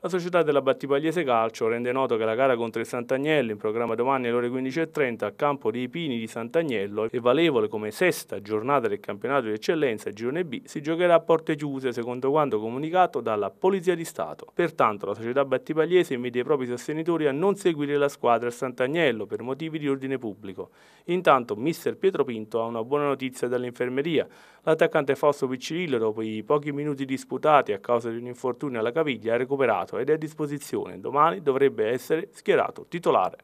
La società della Battipagliese Calcio rende noto che la gara contro il Sant'Agnello, in programma domani alle ore 15.30 a campo dei Pini di Sant'Agnello e valevole come sesta giornata del campionato di eccellenza Girone B, si giocherà a porte chiuse secondo quanto comunicato dalla Polizia di Stato. Pertanto la società Battipagliese invita i propri sostenitori a non seguire la squadra al Sant'Agnello per motivi di ordine pubblico. Intanto mister Pietro Pinto ha una buona notizia dall'infermeria. L'attaccante Fausto Piccirillo, dopo i pochi minuti disputati a causa di un infortunio alla caviglia, ha recuperato ed è a disposizione. Domani dovrebbe essere schierato titolare.